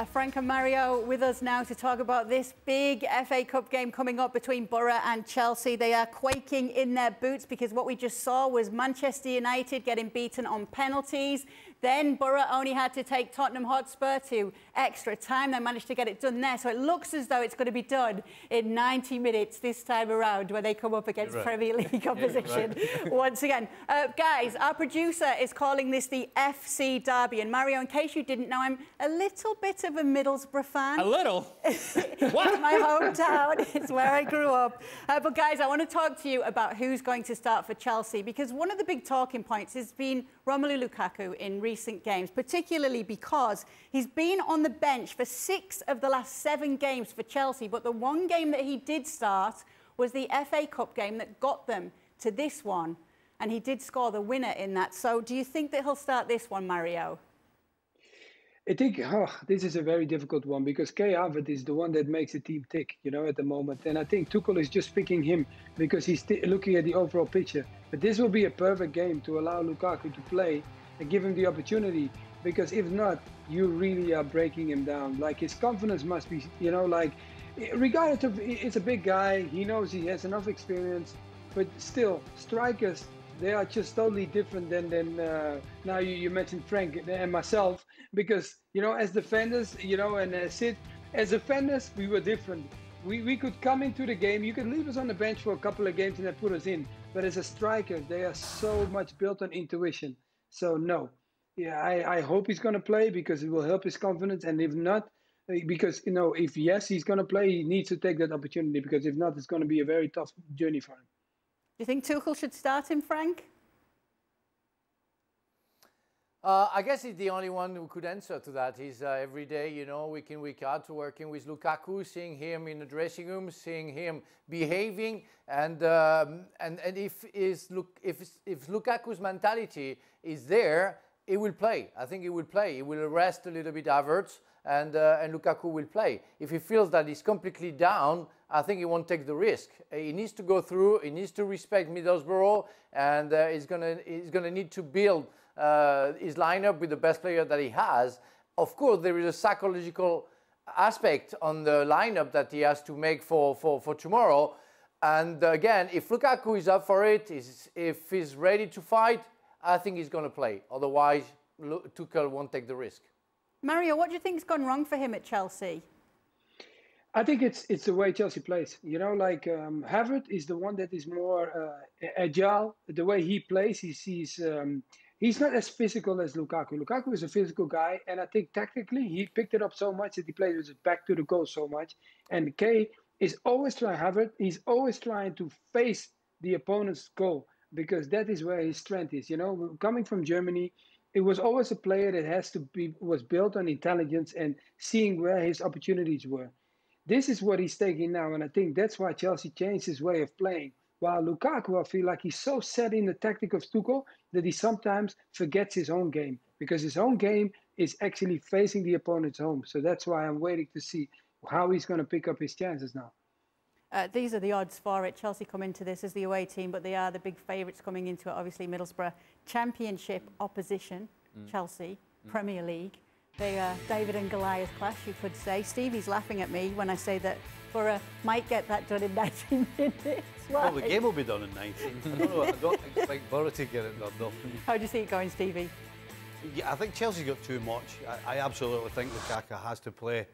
Uh, Frank and Mario with us now to talk about this big FA Cup game coming up between Boro and Chelsea. They are quaking in their boots because what we just saw was Manchester United getting beaten on penalties. Then Boro only had to take Tottenham Hotspur to extra time. They managed to get it done there. So it looks as though it's going to be done in 90 minutes this time around when they come up against right. Premier League opposition right. once again. Uh, guys, our producer is calling this the FC Derby. And Mario, in case you didn't know, I'm a little bit of a Middlesbrough fan. A little? what? my hometown. It's where I grew up. Uh, but guys, I want to talk to you about who's going to start for Chelsea because one of the big talking points has been Romelu Lukaku in recent games, particularly because he's been on the bench for six of the last seven games for Chelsea, but the one game that he did start was the FA Cup game that got them to this one, and he did score the winner in that. So do you think that he'll start this one, Mario? I think oh, this is a very difficult one because Havertz is the one that makes the team tick, you know, at the moment. And I think Tuchel is just picking him because he's looking at the overall picture. But this will be a perfect game to allow Lukaku to play and give him the opportunity. Because if not, you really are breaking him down. Like his confidence must be, you know, like regardless of it's a big guy, he knows he has enough experience, but still, strikers they are just totally different than than uh, now you, you mentioned Frank and myself because you know as defenders you know and uh, Sid as defenders we were different. We, we could come into the game. You could leave us on the bench for a couple of games and then put us in. But as a striker they are so much built on intuition. So no. Yeah I, I hope he's going to play because it will help his confidence. And if not uh, because you know if yes he's going to play he needs to take that opportunity because if not it's going to be a very tough journey for him. Do you think Tuchel should start him, Frank? Uh, I guess he's the only one who could answer to that. He's uh, every day, you know, week in, week out, working with Lukaku, seeing him in the dressing room, seeing him behaving, and um, and and if is look if if Lukaku's mentality is there, he will play. I think he will play. He will rest a little bit Havertz, and uh, and Lukaku will play. If he feels that he's completely down, I think he won't take the risk. He needs to go through. He needs to respect Middlesbrough, and uh, he's gonna he's gonna need to build uh, his lineup with the best player that he has. Of course, there is a psychological aspect on the lineup that he has to make for for, for tomorrow. And again, if Lukaku is up for it, is if he's ready to fight, I think he's going to play. Otherwise, Tuchel won't take the risk. Mario, what do you think's gone wrong for him at Chelsea? I think it's it's the way Chelsea plays. You know, like um, Havertz is the one that is more uh, agile. The way he plays, he sees. Um, he's not as physical as Lukaku. Lukaku is a physical guy, and I think tactically he picked it up so much that he plays with his back to the goal so much. And Kai is always trying Havertz. He's always trying to face the opponent's goal because that is where his strength is. You know, coming from Germany, it was always a player that has to be was built on intelligence and seeing where his opportunities were. This is what he's taking now, and I think that's why Chelsea changed his way of playing. While Lukaku, I feel like he's so set in the tactic of Tuchel that he sometimes forgets his own game because his own game is actually facing the opponent's home. So that's why I'm waiting to see how he's going to pick up his chances now. Uh, these are the odds for it. Chelsea come into this as the away team, but they are the big favourites coming into it. Obviously, Middlesbrough Championship opposition, mm. Chelsea mm. Premier League. They are uh, David and Goliath clash, you could say. Stevie's laughing at me when I say that Boro might get that done in 19 minutes. Why? Well, the game will be done in 19. I don't know. I don't expect Boro to get it done, though. How do you see it going, Stevie? Yeah, I think Chelsea's got too much. I, I absolutely think Lukaku has to play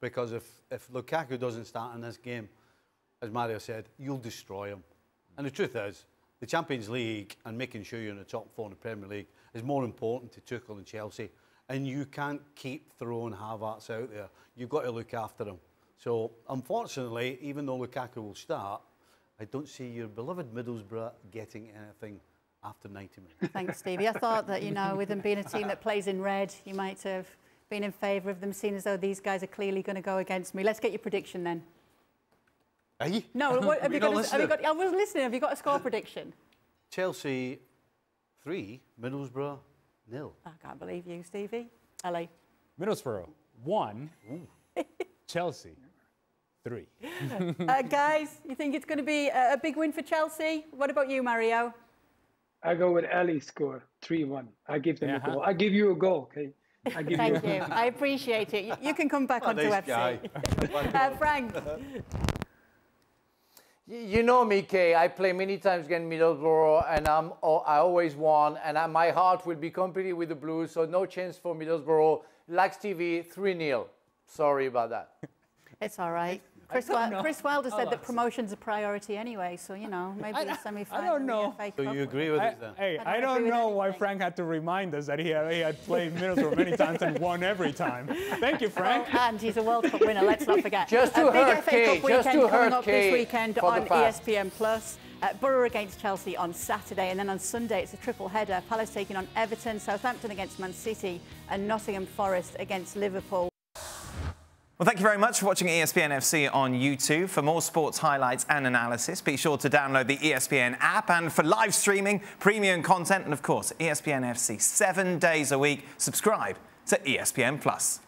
because if, if Lukaku doesn't start in this game, as Mario said, you'll destroy him. And the truth is, the Champions League and making sure you're in the top four in the Premier League is more important to Tuchel and Chelsea and you can't keep throwing Havertz out there. You've got to look after him. So, unfortunately, even though Lukaku will start, I don't see your beloved Middlesbrough getting anything after 90 minutes. Thanks, Stevie. I thought that, you know, with them being a team that plays in red, you might have been in favour of them, seeing as though these guys are clearly going to go against me. Let's get your prediction then. Are you? No, what, have, you got a, have you got I was listening. Have you got a score prediction? Chelsea 3, Middlesbrough nil. I can't believe you, Stevie. LA. Middlesbrough, one. Chelsea, three. uh, guys, you think it's going to be a, a, big win for Chelsea? What about you, Mario? I go with Ali score 3 1. I give them -huh. a goal. I give you a goal, okay? I give Thank you. you. I appreciate it. You, you can come back What a onto nice FC. guy. uh, Frank, Y- You know me, Kay. I play many times against Middlesbrough, and I'm, oh, I always won. And I, my heart will be completely with the Blues, so no chance for Middlesbrough. Lax TV, 3 0. Sorry about that. it's all right. Chris, don't Wil- Chris Wilder said I'll that answer. promotion's a priority anyway, so you know maybe I- the semi-final. I don't know. Do So you agree with I, us then? hey, I don't I don't know why anything. Frank had to remind us that he had, he had played Middlesbrough many times and won every time. Thank you, Frank. Oh, and he's a World Cup winner. Let's not forget. Just a to big hurt FA Kay, Cup just weekend to coming up Kay this weekend on. ESPN Plus. Uh, Boro against Chelsea on Saturday, and then on Sunday it's a triple header. Palace taking on Everton, Southampton against Man City, and Nottingham Forest against Liverpool. Well, thank you very much for watching ESPN FC on YouTube. For more sports highlights and analysis, be sure to download the ESPN app. And for live streaming, premium content, and of course, ESPN FC seven days a week, subscribe to ESPN Plus.